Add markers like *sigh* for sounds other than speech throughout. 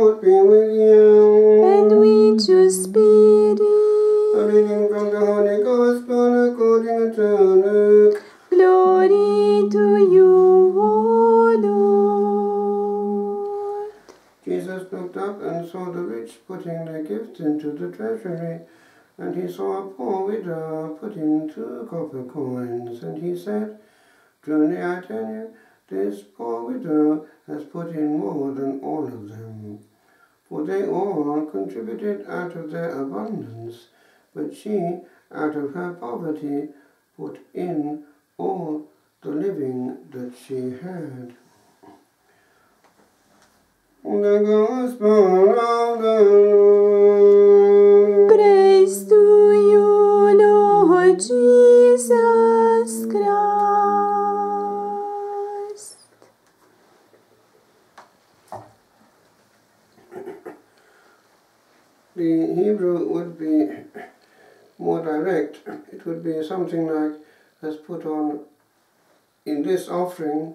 Lord be with you. And with your spirit. A reading from the Holy Gospel according to Luke. Glory to you, O Lord. Jesus looked up and saw the rich putting their gifts into the treasury. And he saw a poor widow put in two copper coins. And he said, Truly I tell you, this poor widow has put in more than all of them. For they all contributed out of their abundance, but she, out of her poverty, put in all the living that she had. The Gospel of the Lord. Praise to you, Lord Jesus The Hebrew would be more direct. It would be something like, has put on, in this offering,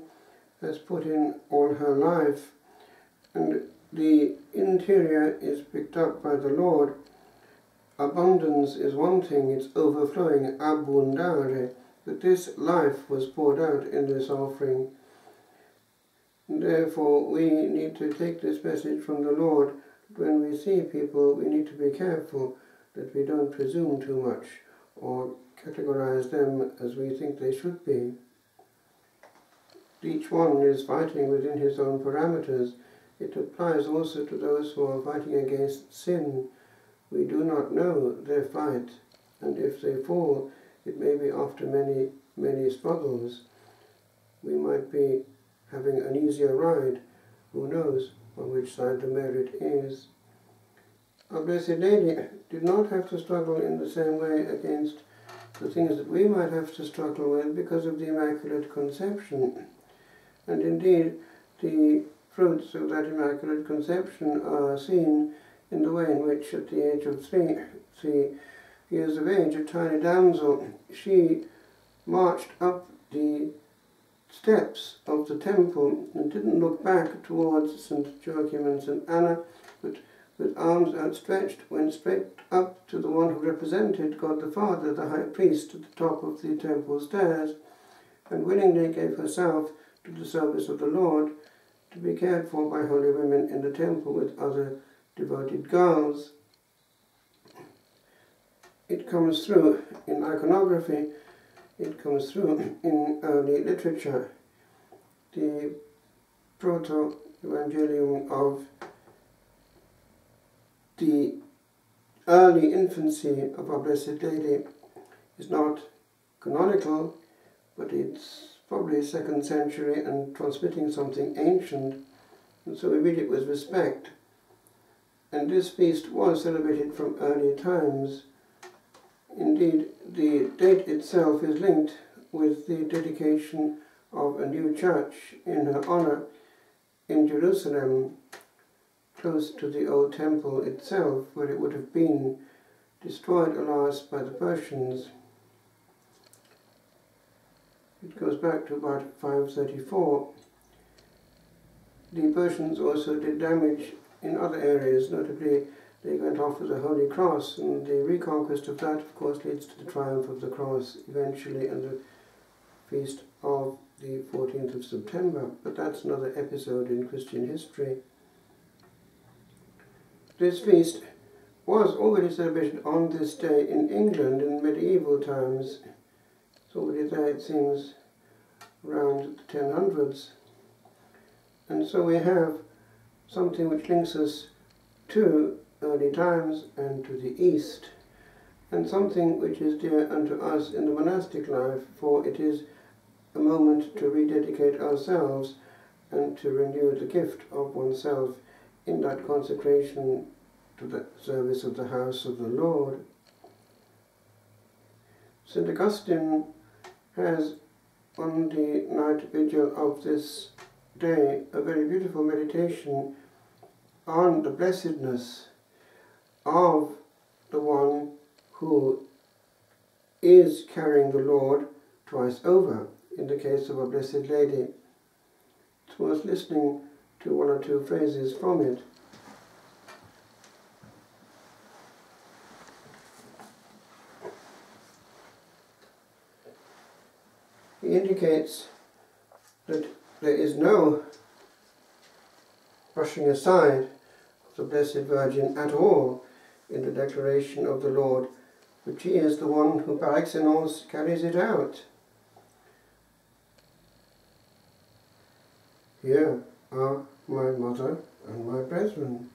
has put in all her life. And the interior is picked up by the Lord. Abundance is one thing, it's overflowing, abundare. But this life was poured out in this offering. Therefore, we need to take this message from the Lord. When we see people, we need to be careful that we don't presume too much or categorize them as we think they should be. Each one is fighting within his own parameters. It applies also to those who are fighting against sin. We do not know their fight, and if they fall, it may be after many, many struggles. We might be having an easier ride. Who knows on which side the merit is? Our Blessed Lady did not have to struggle in the same way against the things that we might have to struggle with because of the Immaculate Conception. And indeed, the fruits of that Immaculate Conception are seen in the way in which, at the age of three, three years of age, a tiny damsel, she marched up the steps of the temple and didn't look back towards St. Joachim and St. Anna, but with arms outstretched went straight up to the one who represented God the Father, the high priest, at the top of the temple stairs, and willingly gave herself to the service of the Lord, to be cared for by holy women in the temple with other devoted girls. It comes through in iconography, it comes through in early literature. The proto evangelium of the early infancy of our Blessed Lady is not canonical, but it's probably second century and transmitting something ancient, and so we read it with respect. And this feast was celebrated from early times. Indeed, the date itself is linked with the dedication of a new church in her honor in Jerusalem, close to the old temple itself, where it would have been destroyed, alas, by the Persians. It goes back to about 534. The Persians also did damage in other areas, notably they went off after the Holy Cross, and the reconquest of that, of course, leads to the triumph of the cross eventually and the feast of the 14th of September. But that's another episode in Christian history. This feast was already celebrated on this day in England in medieval times. It's already there, it seems, around the 1000s. And so we have something which links us to early times and to the East, and something which is dear unto us in the monastic life, for it is a moment to rededicate ourselves and to renew the gift of oneself in that consecration to the service of the house of the Lord. St. Augustine has, on the night vigil of this day, a very beautiful meditation on the blessedness of the one who is carrying the Lord twice over, in the case of a Blessed Lady. It's worth listening to one or two phrases from it. He indicates that there is no brushing aside of the Blessed Virgin at all in the declaration of the Lord, but he is the one who par excellence carries it out. Here are my mother and my brethren.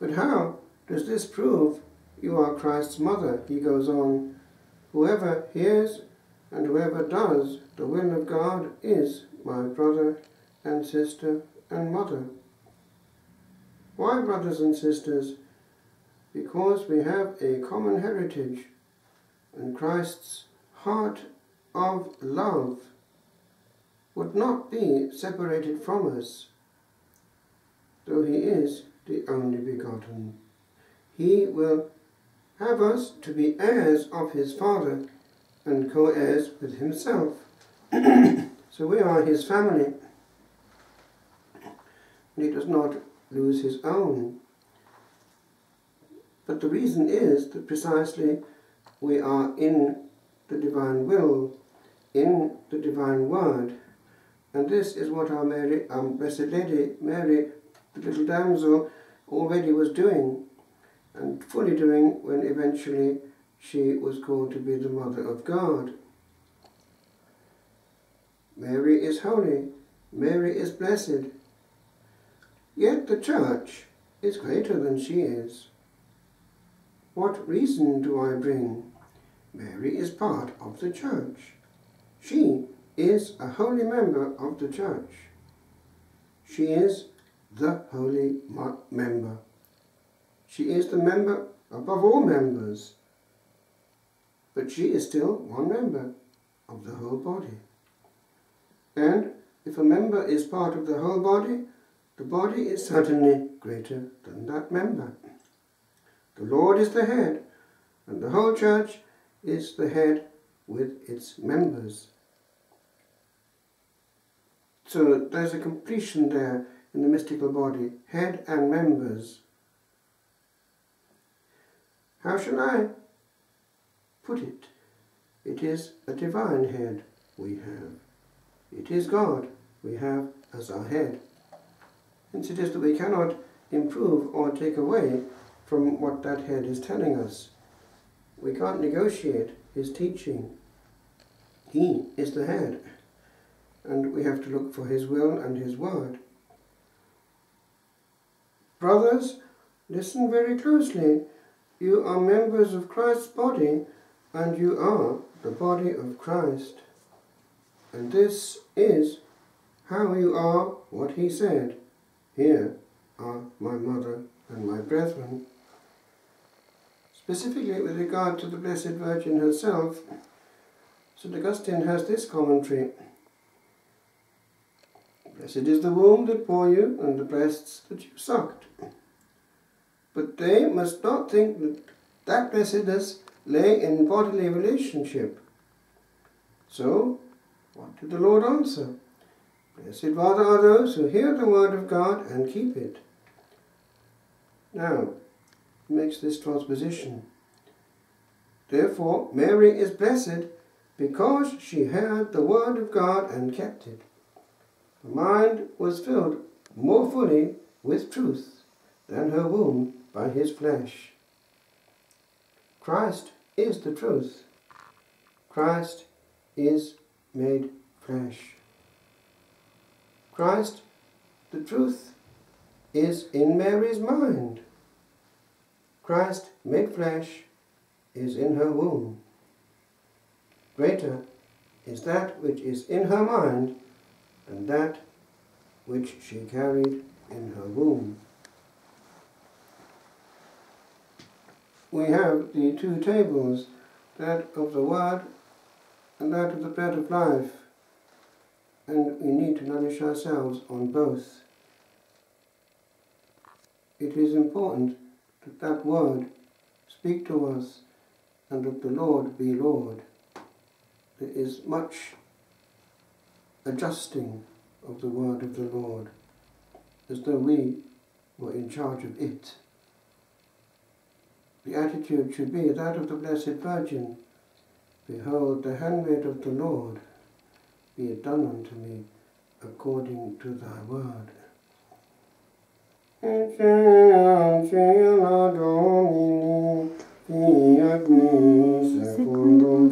But how does this prove you are Christ's mother? He goes on, whoever hears and whoever does the will of God is my brother and sister and mother. Why, brothers and sisters? Because we have a common heritage, and Christ's heart of love would not be separated from us, though he is the only begotten. He will have us to be heirs of his Father and co-heirs with himself. *clears throat* so we are his family. And he does not lose his own. But the reason is that precisely we are in the divine will, in the divine word. And this is what our Mary, our Blessed Lady, Mary, the little damsel, already was doing, and fully doing when eventually she was called to be the Mother of God. Mary is holy, Mary is blessed. Yet the Church is greater than she is. What reason do I bring? Mary is part of the Church. She is a holy member of the Church. She is the holy member. She is the member above all members but she is still one member of the whole body. And if a member is part of the whole body, the body is certainly greater than that member. The Lord is the head, and the whole church is the head with its members. So there's a completion there in the mystical body, head and members. How shall I put it. It is a divine head we have. It is God we have as our head. Hence it is that we cannot improve or take away from what that head is telling us. We can't negotiate his teaching. He is the head, and we have to look for his will and his word. Brothers, listen very closely. You are members of Christ's body and you are the body of Christ. And this is how you are what he said. Here are my mother and my brethren. Specifically with regard to the Blessed Virgin herself, St. Augustine has this commentary. Blessed is the womb that bore you and the breasts that you sucked. But they must not think that that blessedness lay in bodily relationship. So, what did the Lord answer? Blessed rather are those who hear the word of God and keep it. Now, makes this transposition. Therefore, Mary is blessed because she heard the word of God and kept it. Her mind was filled more fully with truth than her womb by his flesh. Christ is the truth. Christ is made flesh. Christ, the truth, is in Mary's mind. Christ made flesh is in her womb. Greater is that which is in her mind than that which she carried in her womb. We have the two tables, that of the Word and that of the bread of life, and we need to nourish ourselves on both. It is important that Word speak to us and that the Lord be Lord. There is much adjusting of the word of the Lord, as though we were in charge of it. The attitude should be that of the Blessed Virgin Behold, the handmaid of the Lord, be it done unto me according to thy word. Ecceam cela Domini, fiat mi secundum